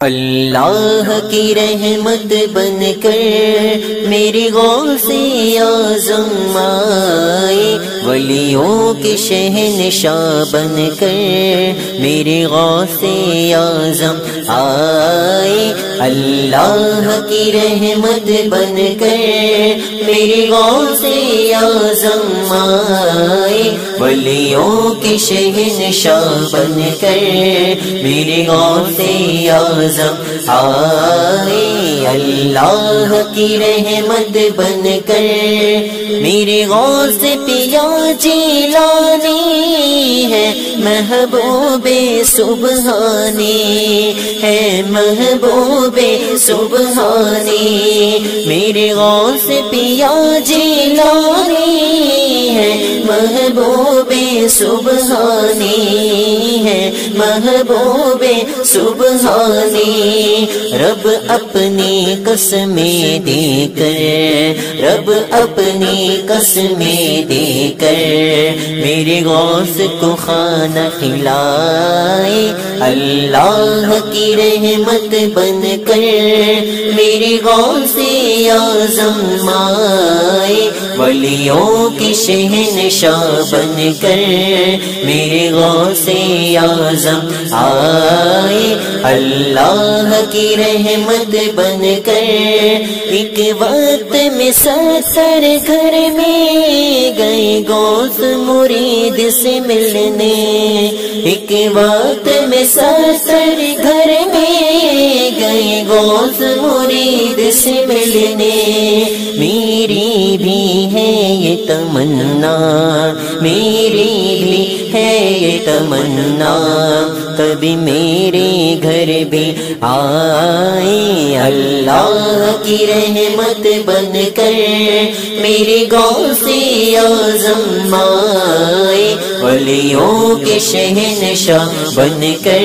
अल्लाह की रहमत बन कर मेरी गौ से आज़म आए वलियों के शहनशाह बन कर मेरे गौ से आज़म आए। अल्लाह की रहमत बन कर मेरी गौ से आज़म आए। वलियों के शहनशाह बन कर मेरे गौ से आज़म आज़म आए। अल्लाह की रहमत बन कर मेरे गौस पिया जिलानी है महबूबे सुबहानी है महबूबे सुबहानी। मेरे गौस पिया जिलानी है महबूबे सुबहानी। महबूबे सुबहानी रब अपनी कसमें देकर, रब अपनी कसमें देकर मेरे गौस को खाना खिलाए। अल्लाह की रहमत बन कर मेरे गौस आज़म आए वलियों की शहनशाह बन कर मेरे गौस आज़म आए। अल्लाह की रहमत बन कर एक वक्त में सत्तर घर में गए गौस मुरीद से मिलने। एक वक्त में सत्तर घर में गए गौस मुरीद से मिलने। मेरी भी है ये तमन्ना, मेरी तमन्ना कभी मेरे घर भी आए, अल्लाह की रहमत बन कर मेरे गाँव से आज़म आए। वलियों के शहनशाह बन कर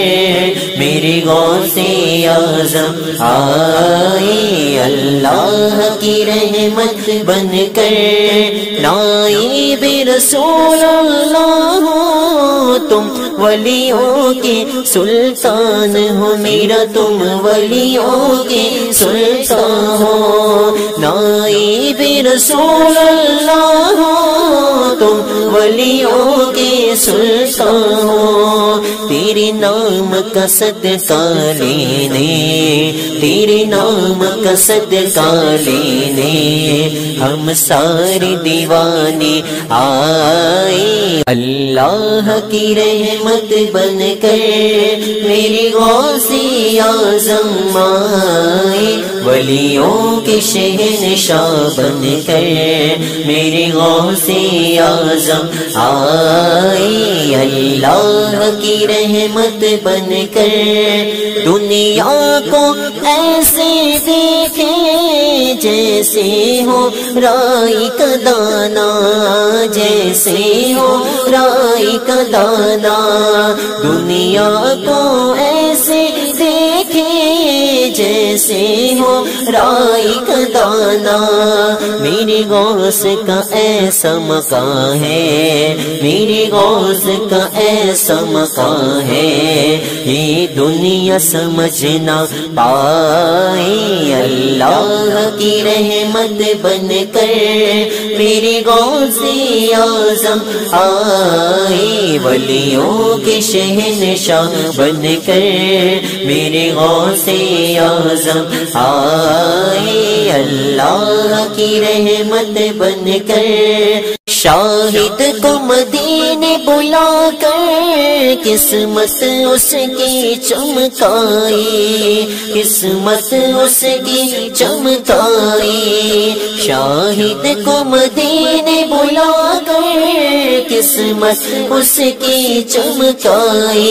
मेरे गाँव से आज़म आए। अल्लाह की रहमत बन कर नाइब रसूल अल्लाह हो तुम वलियों के सुल्तान हो मेरा तुम वलियों के सुल्तान हो। नाई रसूल अल्लाह हो तुम वलियों के सुल्तान हो। तेरे नाम का सदका लेने, तेरे नाम का सदका लेने, हम सारे दीवाने आए। अल्लाह की रहमत बन कर मेरी गौसी आज़म आए। वलियों के शहनशाह बन कर मेरी गौसी आज़म आए। अल्लाह की रहमत बन कर दुनिया को ऐसे देखे जैसे हो राई का दाना, जैसे हो राई का दाना। दुनिया को ऐसे देखे जैसे हो राई का दाना। मेरे गौस का ऐसा मका है, मेरे गौस का ऐसा मका है ये दुनिया समझना पाए। अल्लाह की रहमत बन कर मेरे गौस आज़म आए। वलियों के शहनशाह बन कर मेरे गौस आज़म आए। अल्लाह की रहमत बन कर शाहिद को मदीने बुला कर किस्मत उसकी चमकाई। किस्मत उसकी चमकाई। शाहिद को मदीने बुला किस्मत उसकी चमकाए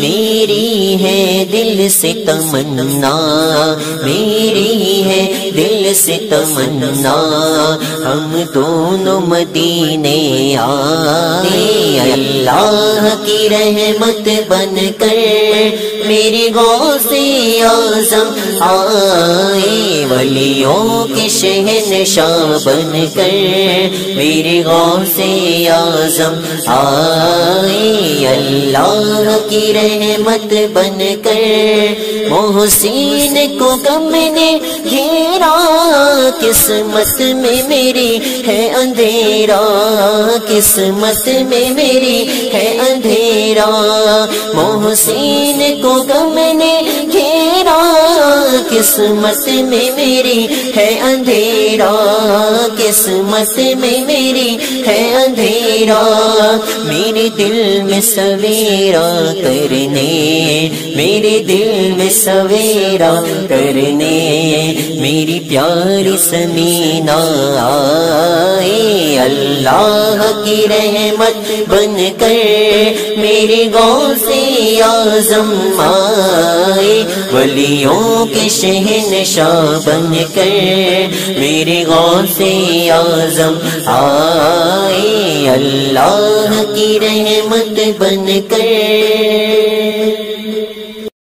मेरी है दिल से तमन्ना, मेरी है दिल से तमन्ना। हम दोनों मदीने आए। अल्लाह की रहमत बन कर मेरी गौ से आज़म आए। वलियों के शहनशाह बन कर मेरी गौ से आज़म आए। अल्लाह की रहमत बन कर मोहसिन को गम ने घेरा, किस्मत में मेरी है अंधेरा, किस्मत में मेरी है अंधेरा। मोहसिन को गम ने किस्मत में मेरी है अंधेरा, किस्मत में मेरी है अंधेरा। मेरे दिल में सवेरा करने, मेरे दिल में सवेरा करने। मेरी प्यारी समीना, आए अल्लाह की रहमत बन कर मेरे गाँव से आज़म, आए वलियों के शहन शाह बन कर मेरे गाँव से आज़म आए अल्लाह की रहमत बन कर